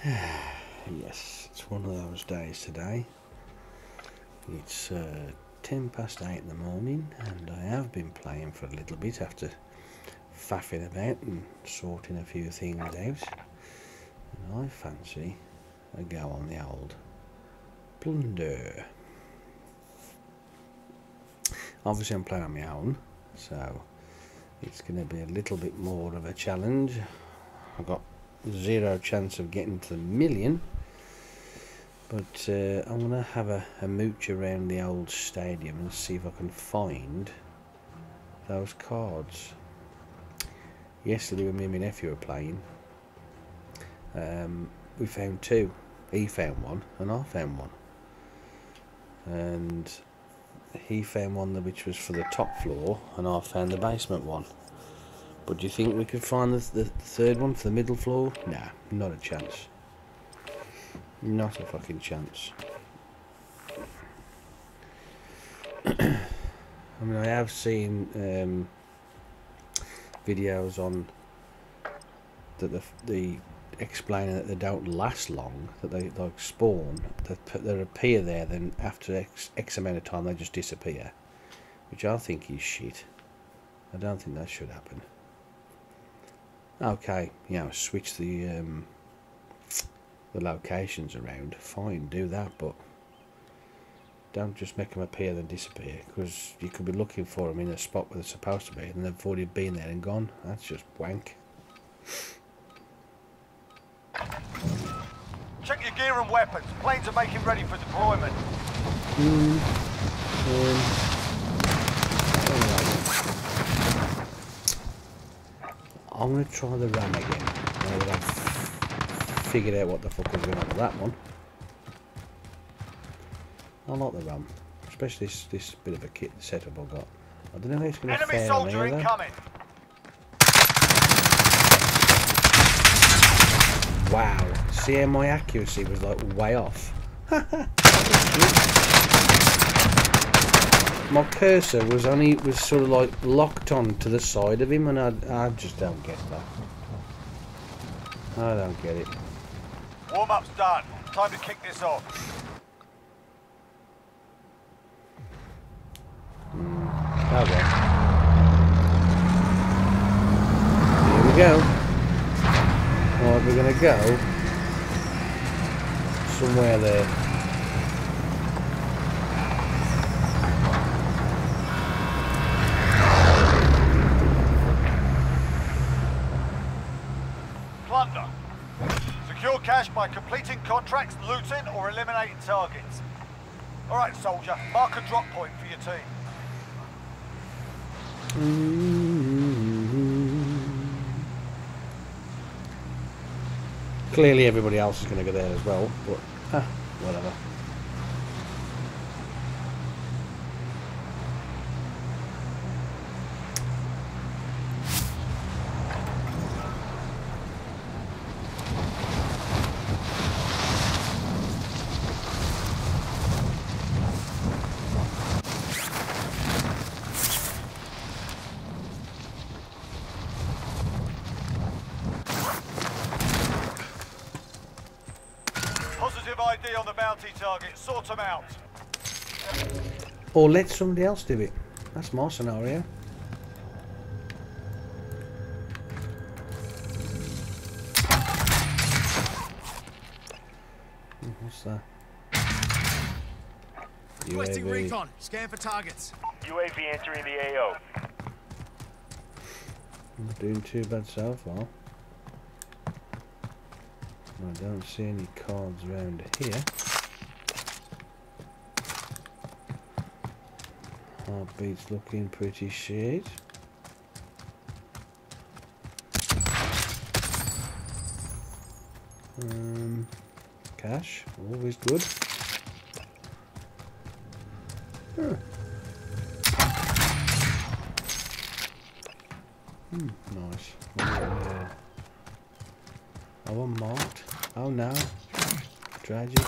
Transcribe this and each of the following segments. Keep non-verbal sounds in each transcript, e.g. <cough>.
<sighs> yes, it's one of those days today. It's uh, 10 past 8 in the morning and I have been playing for a little bit after faffing about and sorting a few things out. And I fancy a go on the old plunder. Obviously I'm playing on my own, so it's going to be a little bit more of a challenge. I've got zero chance of getting to the million. But uh, I'm going to have a, a mooch around the old stadium and see if I can find those cards. Yesterday when me and my nephew were playing um, we found two. He found one and I found one. And he found one which was for the top floor and I found the basement one but do you think we could find the, the third one for the middle floor? Nah, not a chance. Not a fucking chance. <coughs> I mean, I have seen um, videos on that the, the explaining that they don't last long, that they like spawn, that they appear there, then after X, X amount of time they just disappear, which I think is shit. I don't think that should happen okay, you know, switch the um, the locations around. Fine, do that, but don't just make them appear then disappear because you could be looking for them in a spot where they're supposed to be and they've already been there and gone. That's just wank. Check your gear and weapons. Planes are making ready for deployment. Mm. Um. I'm going to try the ram again. Now that I've figured out what the fuck was going on with that one. I like the ram. Especially this, this bit of a kit setup I've got. I don't know how it's going to fare soldier here, incoming. Wow. See how my accuracy was like way off. <laughs> my cursor was only was sort of like locked on to the side of him and I, I just don't get that. I don't get it. Warm-up's done. Time to kick this off. mm, oh well. Here we go. Right we're gonna go somewhere there cash by completing contracts, looting, or eliminating targets. Alright, soldier, mark a drop point for your team. Clearly everybody else is going to go there as well, but ah, whatever. Sort them out. Or let somebody else do it. That's my scenario. Hmm, what's that? Requesting UAV. recon. Scan for targets. UAV entering the AO. Not doing too bad so far. I don't see any cards around here. Heartbeat's looking pretty shit. Um, cash, always good. Huh. Hmm, nice. Oh, I want marked. Oh no. Tragic.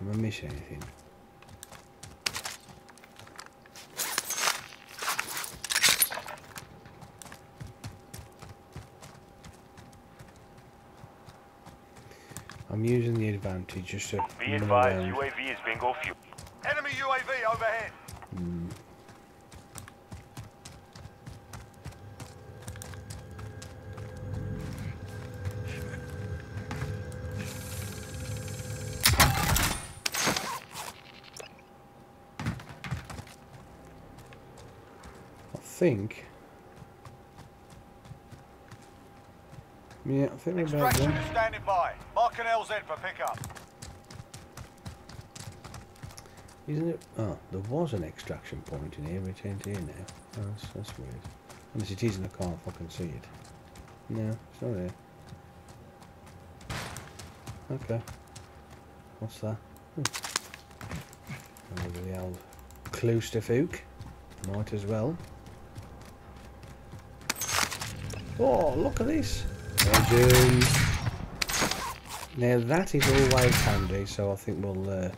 Am I missing anything? I'm using the advantage just to Be run advised, around. UAV is bingo fuel. Enemy UAV overhead. I think. Yeah, I think we're about Extraction is standing by. Mark an LZ for pickup. Isn't it? Oh, there was an extraction point in here. It ain't here now. Oh, that's, that's weird. Unless it is and I can't fucking see it. No, it's not there. Okay. What's that? Hmm. Over the old Clusterfook. Might as well. Oh, look at this. Now that is always handy, so I think we'll uh,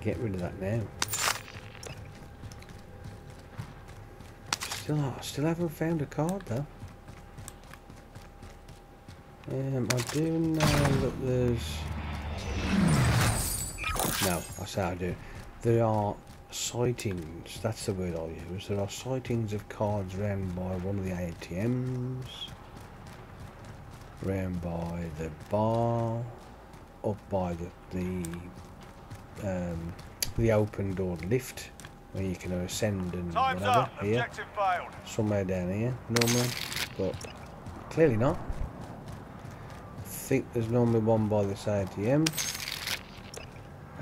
get rid of that now. Still, I still haven't found a card though. Um, I do know that there's. No, I say I do. There are sightings. That's the word I'll use. There are sightings of cards round by one of the ATMs, round by the bar, up by the the um, the open door lift where you can ascend and Time's whatever up. here Objective failed. somewhere down here normally but clearly not I think there's normally one by this ATM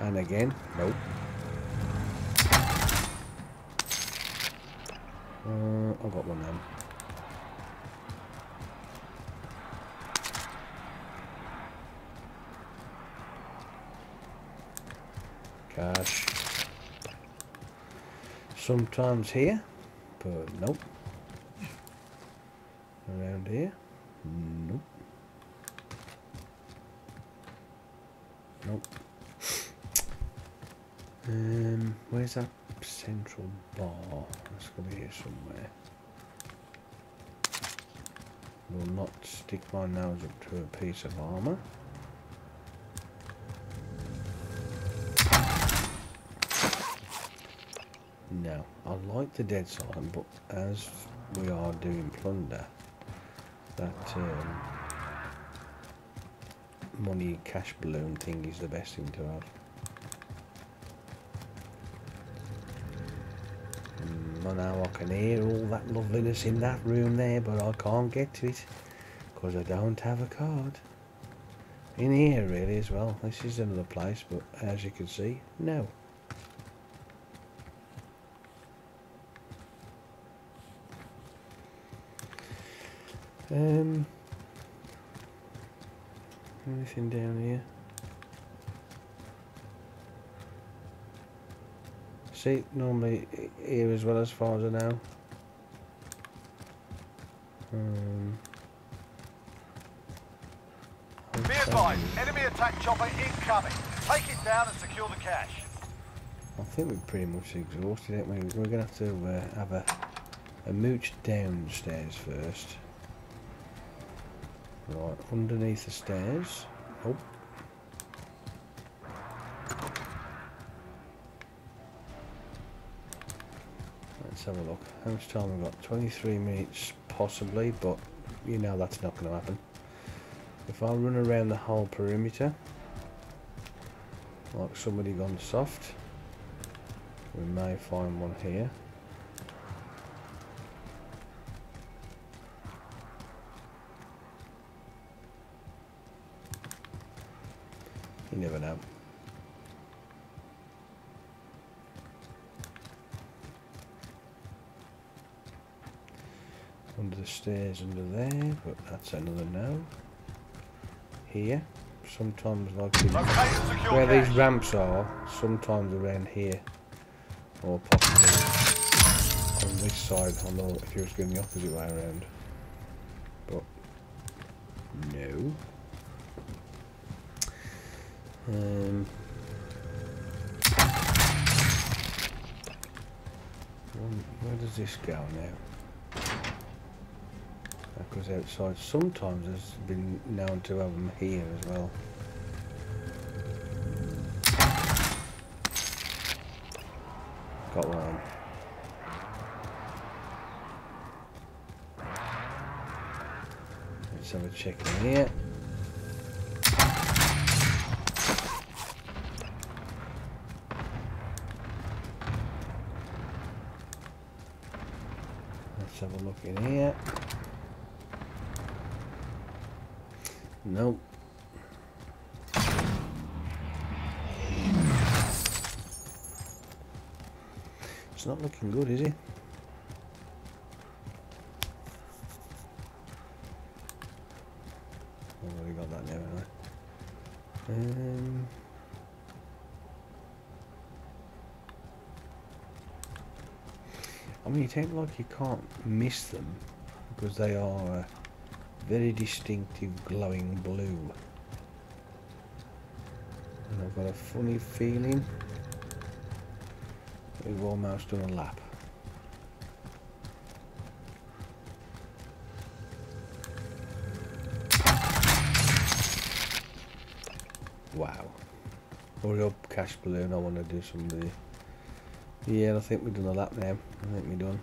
and again nope. Uh, I've got one then. Cash. Sometimes here but nope. Around here nope nope um where's that central bar that's gonna be here somewhere. Will not stick my nose up to a piece of armor No, I like the dead silent, but as we are doing plunder, that um, money cash balloon thing is the best thing to have. I know I can hear all that loveliness in that room there, but I can't get to it because I don't have a card. In here, really, as well. This is another place, but as you can see, no. Um, anything down here? See, normally here as well, as far as I know. Um, Be advised. Enemy attack chopper incoming. Take it down and secure the cash. I think we're pretty much exhausted, aren't we? We're gonna have to uh, have a a mooch downstairs first. Right, underneath the stairs. Oh. Let's have a look. How much time we got? 23 minutes possibly, but you know that's not going to happen. If I run around the whole perimeter, like somebody gone soft, we may find one here. You never know. The stairs under there, but that's another no. Here. Sometimes like these- Locate and secure where cash. these ramps are, sometimes around here. Or possibly on this side, I know if you was going the opposite way around. But no. Um where does this go now? Goes outside. Sometimes there's been known to have them here as well. Got one. Let's have a check in here. Let's have a look in here. Nope. It's not looking good, is it? I've already got that now, haven't I? Um, I mean, it ain't like you can't miss them because they are a very distinctive glowing blue. And I've got a funny feeling we've almost done a lap. Wow. Hurry up, cash balloon, I want to do somebody. Yeah, I think we've done a lap now. I think we're done.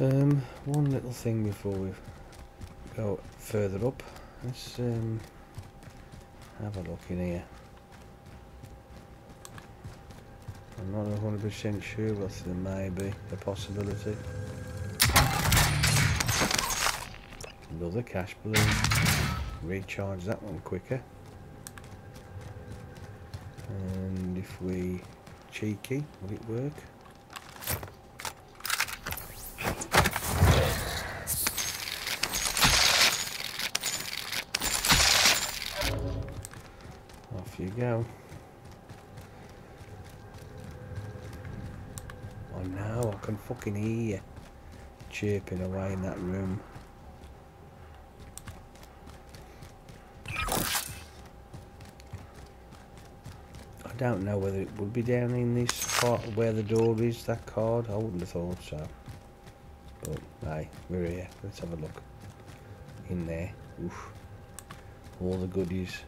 Um, one little thing before we go further up. Let's um, have a look in here. I'm not 100% sure, but there may be a possibility. Another cash balloon. Recharge that one quicker. And if we cheeky, will it work? Go. Oh no, I can fucking hear you chirping away in that room. I don't know whether it would be down in this part where the door is, that card. I wouldn't have thought so. But, hey, we're here. Let's have a look. In there. Oof. All the goodies.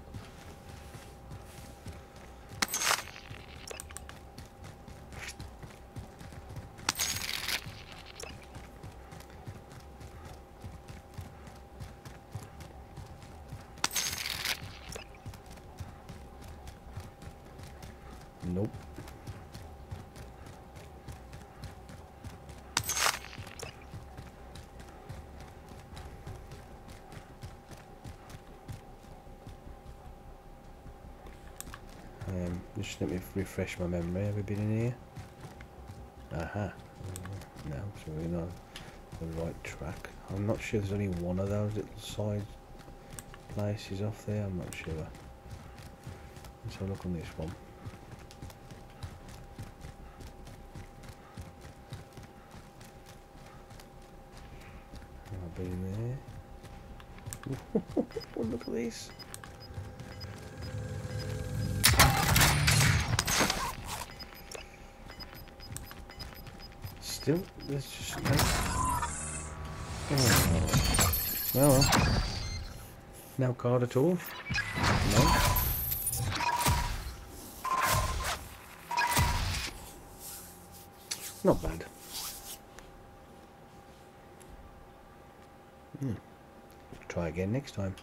Nope. Um, just let me refresh my memory. Have we been in here? Aha. No, so we're not on the right track. I'm not sure there's only one of those little side places off there. I'm not sure. Let's have a look on this one. I've been Look at this. Still, there's just no. Oh, well. No card at all. No. Not bad. Hmm. Again next time.